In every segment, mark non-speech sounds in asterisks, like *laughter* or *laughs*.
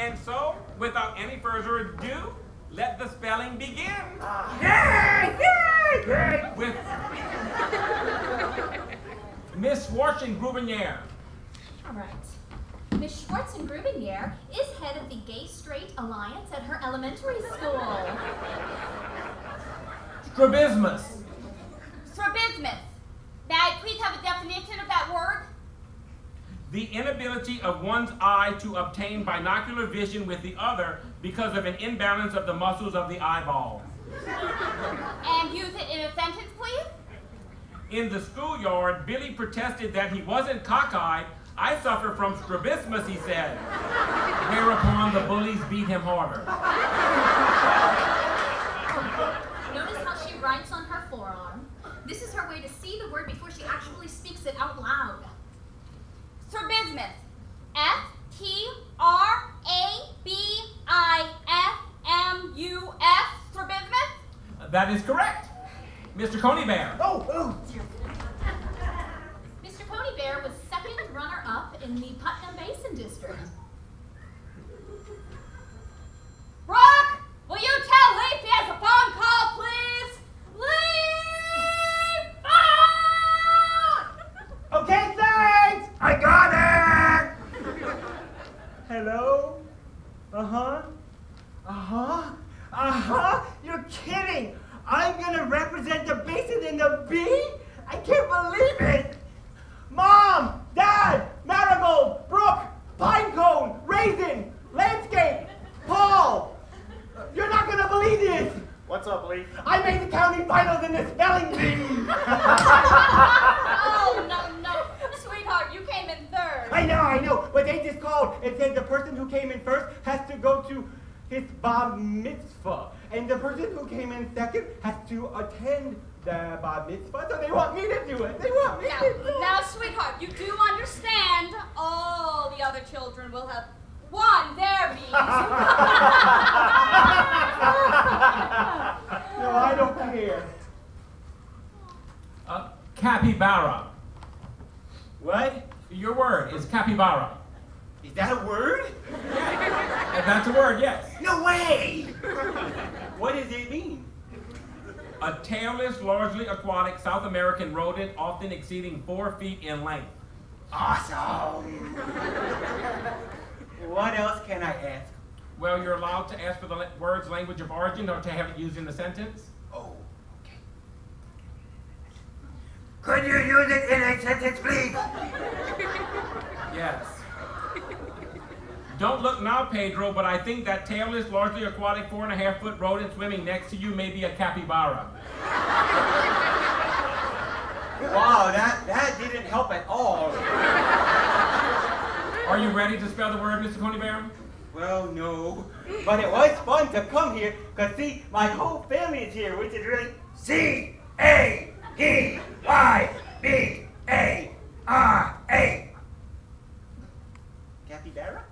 And so, without any further ado, let the spelling begin. Ah. Yay! Yay! Yay! With Miss Schwartzandgrubenierre. All right. Miss Schwartzandgrubenierre is head of the Gay Straight Alliance at her elementary school. Strabismus. Strabismus. May I please have a definition of that word? The inability of one's eye to obtain binocular vision with the other because of an imbalance of the muscles of the eyeball. And use it in a sentence, please? In the schoolyard, Billy protested that he wasn't cockeyed. I suffer from strabismus, he said. Whereupon the bullies beat him harder. Notice how she writes on her forearm. This is her way to see the word before she actually speaks it out loud. Strabismus. S T R A B I S M U S. Strabismus? That is correct. Mr. Coney Bear. Oh, oh, dear. Mr. Coney Bear was second runner-up in the Putnam Basin District. Brock, will you tell Leaf he has a phone call, please? Leaf! Phone! Okay, thanks! I got it! Hello? Uh-huh. Uh-huh. Uh-huh. You're kidding. I'm gonna represent the basin in the bee? I can't believe it. Mom, Dad, Marigold, Brooke, Pinecone, Raisin, Landscape, Paul. You're not gonna believe this. What's up, Lee? I made the county finals in the spelling bee. Oh, no, no. Sweetheart, you came in third. I know, I know, but they just called and said the person who came in first has to go to his bar mitzvah, and the person who came in second has to attend the bar mitzvah. So they want me to do it. They want me Now, to do it. now, sweetheart, you do understand all the other children will have won their bees. *laughs* no, I don't care. Uh, capybara. What? Your word is capybara. Is that a word? And that's a word, yes. No way! what does it mean? A tailless, largely aquatic South American rodent, often exceeding four feet in length. Awesome! what else can I ask? Well, you're allowed to ask for the la- word's language of origin or to have it used in the sentence. Oh, okay. Could you use it in a sentence, please? Yes. Don't look now, Pedro, but I think that tailless, largely aquatic, four and a half foot rodent swimming next to you may be a capybara. Wow, that, that didn't help at all. Are you ready to spell the word, Mr. Coney Bear? Well, no. But it was fun to come here, because see, my whole family is here, which is really C A P Y B A R A. Capybara?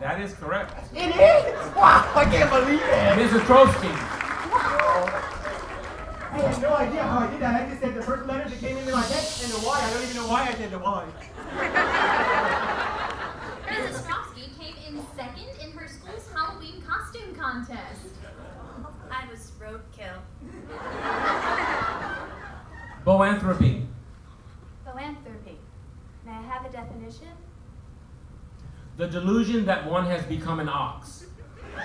That is correct. It is? Wow, I can't believe it. Mrs. Trotsky. I have no idea how I did that. I just said the first letter that came into my head and the Y. I don't even know why I did the Y. Mrs. Strofsky came in second in her school's Halloween costume contest. I was roadkill. Boanthropy. Philanthropy. May I have a definition? The delusion that one has become an ox. Wait,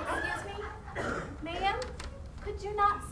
excuse me? Ma'am, could you not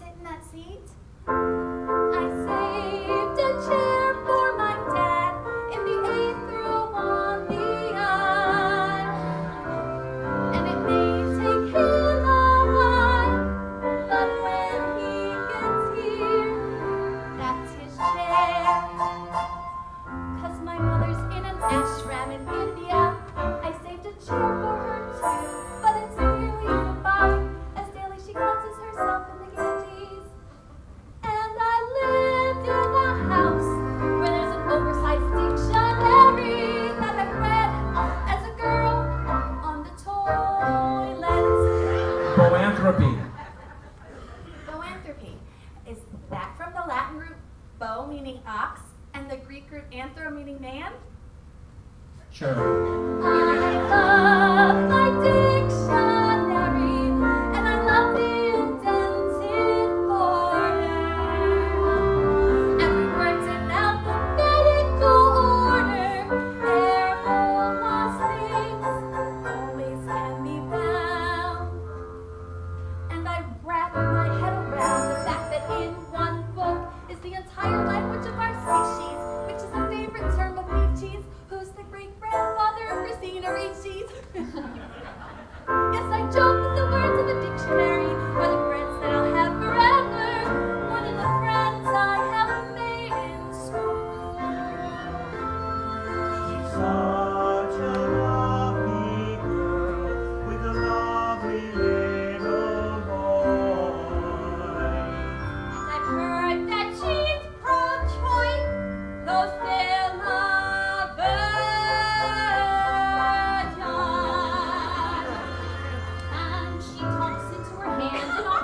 Boanthropy.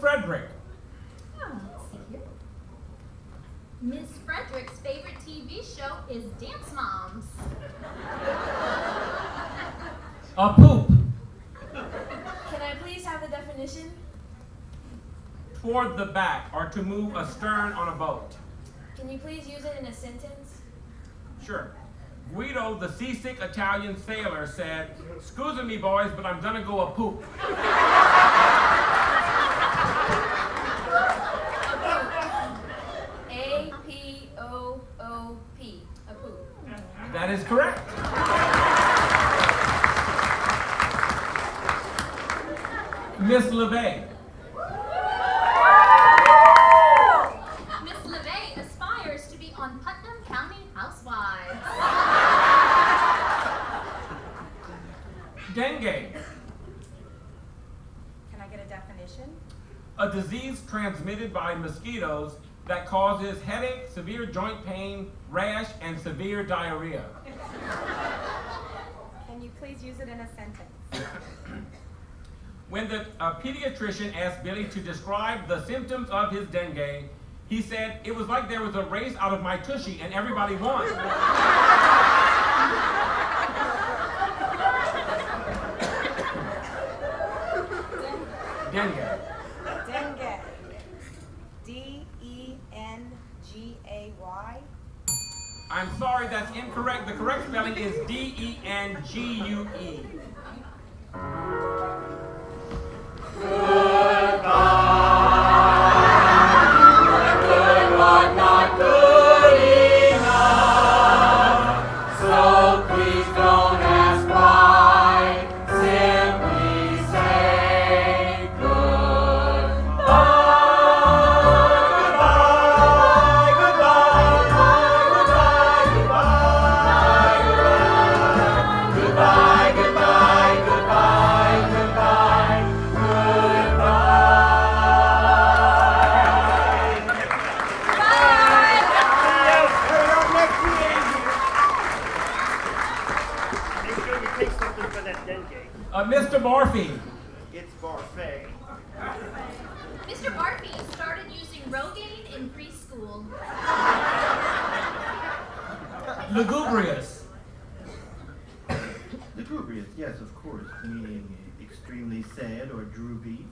Frederick. Oh, let's see here. Miss Frederick's favorite TV show is Dance Moms. Apoop. Can I please have the definition? Toward the back or to move astern on a boat. Can you please use it in a sentence? Sure. Guido, the seasick Italian sailor, said, Excuse me, boys, but I'm gonna go a poop. A P O O P. Apoop. That is correct. Miss LeVay. Miss LeVay aspires to be on Putnam County Housewives. Dengue. Can I get a definition? A disease transmitted by mosquitoes that causes headache, severe joint pain, rash, and severe diarrhea. Please use it in a sentence? When the uh, pediatrician asked Billy to describe the symptoms of his dengue, he said, It was like there was a race out of my tushy and everybody won. *laughs* dengue. Dengue. D E N G A Y. I'm sorry, that's incorrect. The correct spelling is D Barfée. Mr. Barfy started using Rogaine in preschool. Lugubrious. Lugubrious, yes, of course, meaning extremely sad or droopy.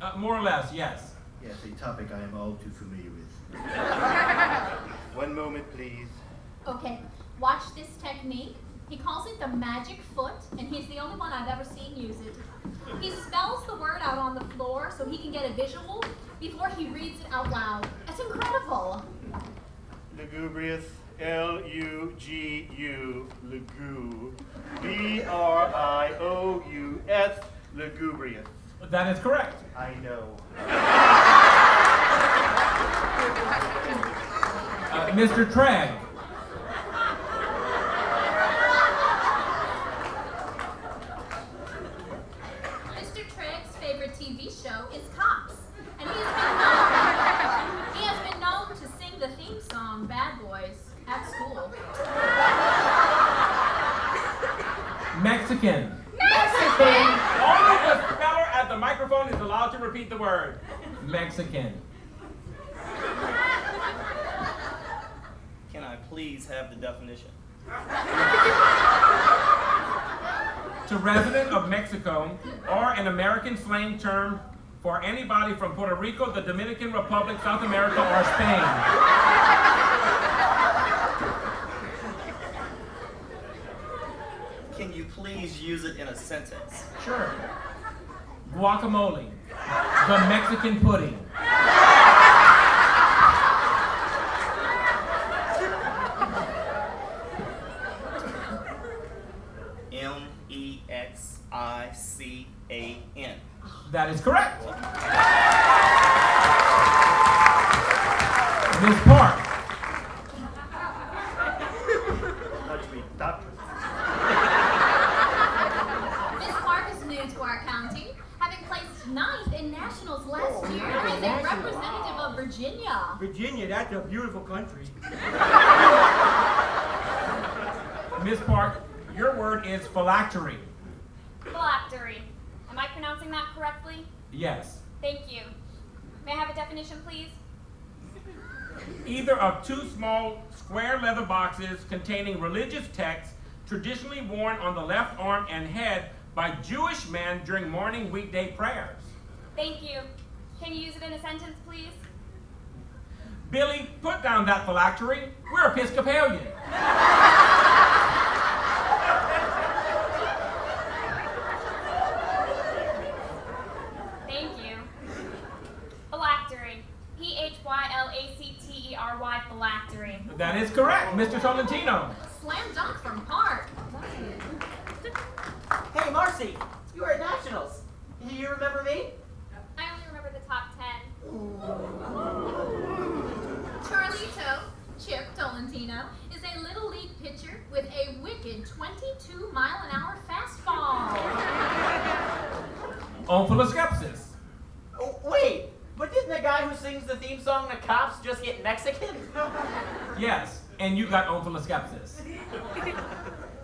Uh, more or less, yes. Yes, a topic I am all too familiar with. *laughs* One moment, please. Okay, watch this technique. He calls it the magic foot, and he's the only one I've ever seen use it. He spells the word out on the floor so he can get a visual before he reads it out loud. It's incredible. Lugubrious, L-U-G-U, Lugu, B-R-I-O-U-S, lugubrious. That is correct. I know. Uh, Mr. Tragg. Mr. Tregg's favorite TV show is Cops, and he has been known, he has been known to sing the theme song Bad Boys at school. Mexican. Mexican! Only the speller at the microphone is allowed to repeat the word. Mexican. Can I please have the definition? *laughs* To resident of Mexico, or an American slang term for anybody from Puerto Rico, the Dominican Republic, South America, or Spain. Can you please use it in a sentence? Sure. Guacamole. The Mexican pudding. M E X I C A N. That is correct. Ms. Park. Touch me, doctor. Miss Park is new to our county, having placed ninth in nationals last year as a representative of Virginia. Virginia, that's a beautiful country. *laughs* Ms. Park, your word is phylactery. Phylactery. Am I pronouncing that correctly? Yes. Thank you. May I have a definition, please? Either of two small square leather boxes containing religious texts traditionally worn on the left arm and head by Jewish men during morning weekday prayers. Thank you. Can you use it in a sentence, please? Billy, put down that phylactery. We're Episcopalian. Thank you. Phylactery. P H Y L A C T E R Y phylactery. That is correct, Mr. Tolentino. Slam dunk from Park. Hey, Marcy, you were at Nationals. Do you remember me? I only remember the top ten. Charlito, Chip Tolentino, is a little league pitcher with a wicked 22 mile an hour fastball. *laughs* Omphaloskepsis. Oh, wait, but didn't the guy who sings the theme song to Cops just get Mexican? *laughs* Yes, and you got omphaloskepsis. *laughs*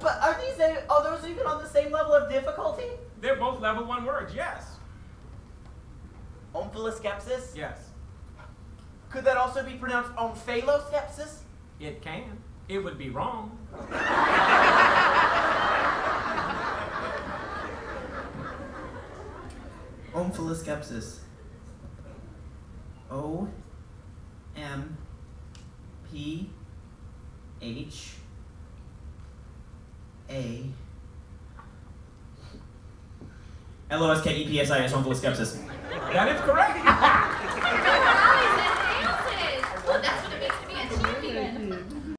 But are these are those even on the same level of difficulty? They're both level one words, yes. Omphaloskepsis? Yes, Could that also be pronounced omphaloskepsis? It can. It would be wrong. Omphaloskepsis. O M P H A L O S K E P S I S omphaloskepsis. That is correct.